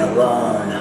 alone.